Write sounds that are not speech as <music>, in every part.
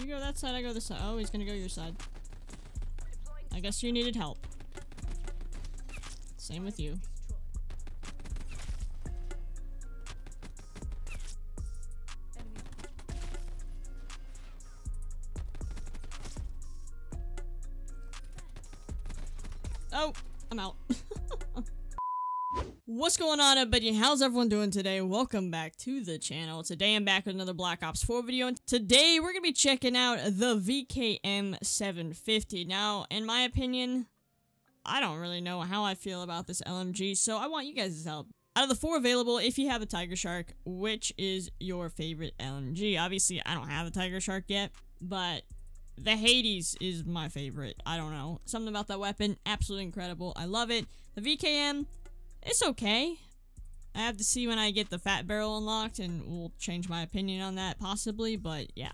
You go that side, I go this side. Oh, he's gonna go your side. I guess you needed help. Same with you. Oh, I'm out. <laughs> What's going on everybody? How's everyone doing today? Welcome back to the channel. Today I'm back with another Black Ops 4 video and today we're going to be checking out the VKM 750. Now, in my opinion, I don't really know how I feel about this LMG, so I want you guys' help. Out of the four available, if you have a Tiger Shark, which is your favorite LMG? Obviously, I don't have a Tiger Shark yet, but the Hades is my favorite. I don't know. Something about that weapon, absolutely incredible. I love it. The VKM, it's okay. I have to see when I get the fat barrel unlocked and we'll change my opinion on that possibly, but yeah.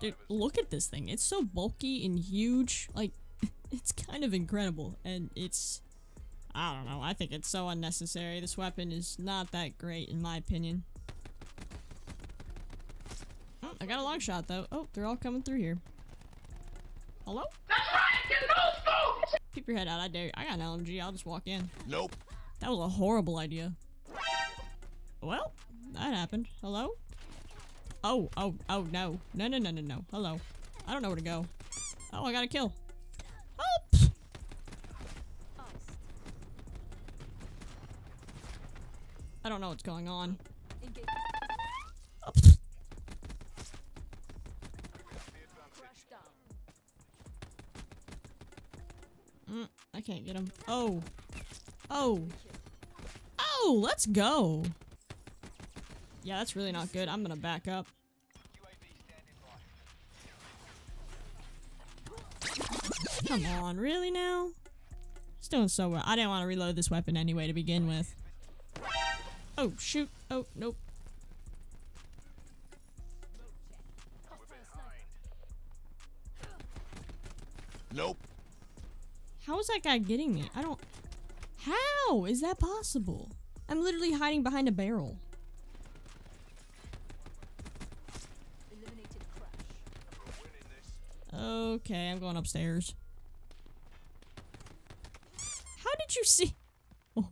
Dude, look at this thing. It's so bulky and huge. Like, <laughs> it's kind of incredible and it's... I don't know. I think it's so unnecessary. This weapon is not that great in my opinion. Oh, I got a long shot though. Oh, they're all coming through here. Hello? That's right! Get those folks! Keep your head out. I dare you. I got an LMG. I'll just walk in. Nope. That was a horrible idea. Well, that happened. Hello? Oh, oh, oh, no. No, no, no, no, no. Hello. I don't know where to go. Oh, I got a kill. Pfft. I don't know what's going on. Pfft. Mm, I can't get him. Oh. Oh. Oh, let's go. Yeah, that's really not good. I'm gonna back up. Come on, really now? It's doing so well. I didn't want to reload this weapon anyway to begin with. Oh, shoot. Oh, nope. Nope. How is that guy getting me? I don't... How is that possible? I'm literally hiding behind a barrel. Okay, I'm going upstairs. How did you see?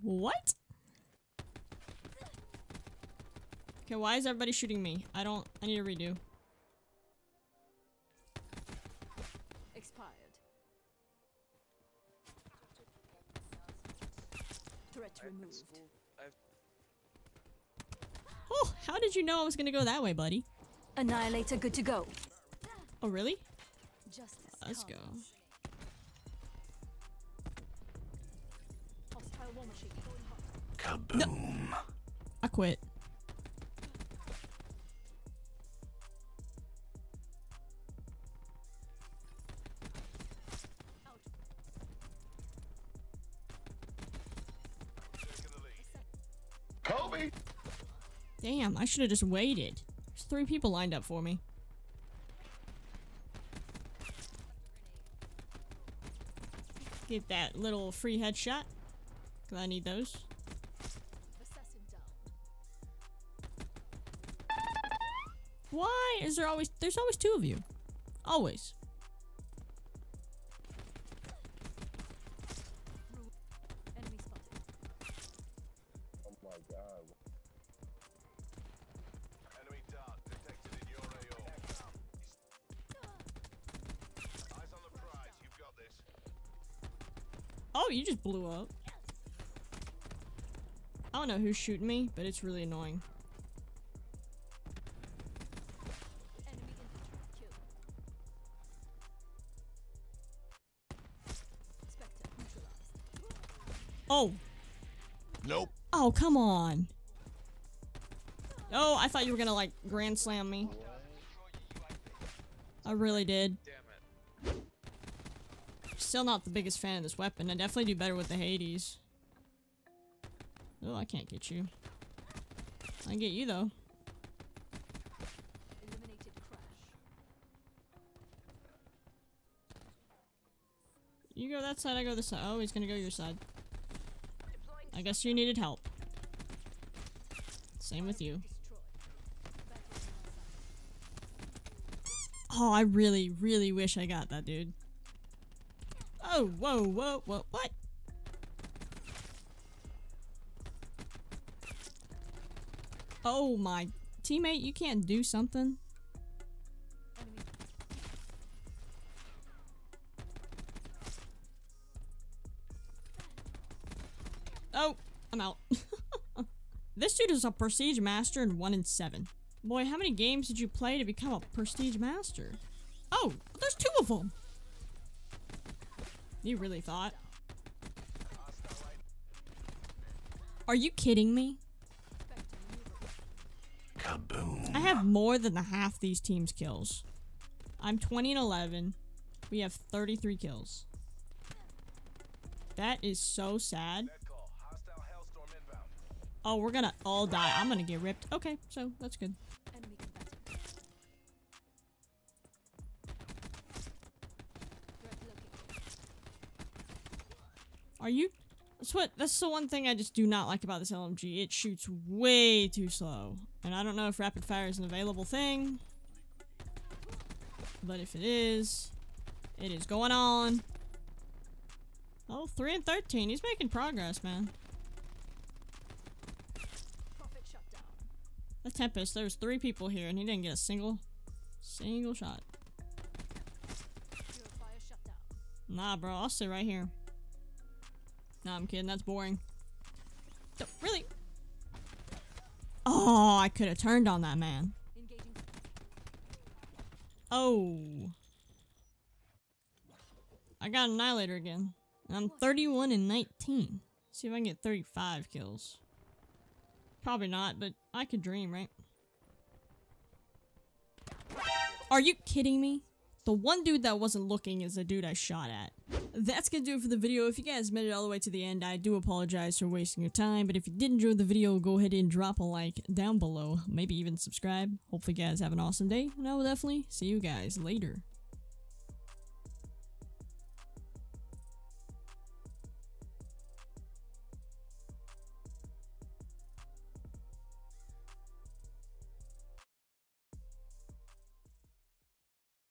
What? Okay, why is everybody shooting me? I don't... I need a redo. Threat removed. Oh, how did you know I was gonna go that way, buddy? Annihilator good to go. Oh, really? Justice Let's go. comes. Hostile war machine. Kaboom. I quit. Kobe. Damn, I should have just waited. There's three people lined up for me. Get that little free headshot. Cause I need those. Why is there always- there's always two of you. Always. Oh, you just blew up. I don't know who's shooting me, but it's really annoying. Enemy infantry killed. Spectre neutralized. Oh, Nope. oh, come on. Oh, I thought you were gonna like grand slam me. I really did. Still not the biggest fan of this weapon. I definitely do better with the Hades. Oh, I can't get you. I can get you though. You go that side, I go this side. Oh, he's gonna go your side. I guess you needed help. Same with you. Oh, I really, really wish I got that, dude. Oh, whoa, whoa, whoa, what? Oh my teammate, you can't do something? Oh, I'm out. <laughs> this dude is a prestige master and one in seven. Boy, how many games did you play to become a prestige master? Oh, there's two of them. You really thought? Are you kidding me? Kaboom. I have more than the half these teams' kills. I'm 20 and 11. We have 33 kills. That is so sad. Net call. Hostile Hellstorm inbound. Oh, we're gonna all die. I'm gonna get ripped. Okay, so that's good. Are you? That's what. That's the one thing I just do not like about this LMG. It shoots way too slow, and I don't know if rapid fire is an available thing. But if it is, it is going on. Oh, 3 and 13. He's making progress, man. The Tempest, there's three people here, and he didn't get a single, single shot. Purifier shut down. Nah, bro, I'll sit right here. Nah, I'm kidding. That's boring. So- really? Oh, I could have turned on that man. Oh. I got Annihilator again. And I'm 31 and 19. See if I can get 35 kills. Probably not, but I could dream, right? Are you kidding me? The one dude that wasn't looking is the dude I shot at. That's gonna do it for the video. If you guys made it all the way to the end, I do apologize for wasting your time. But if you did enjoy the video, go ahead and drop a like down below. Maybe even subscribe. Hopefully you guys have an awesome day. And I will definitely see you guys later.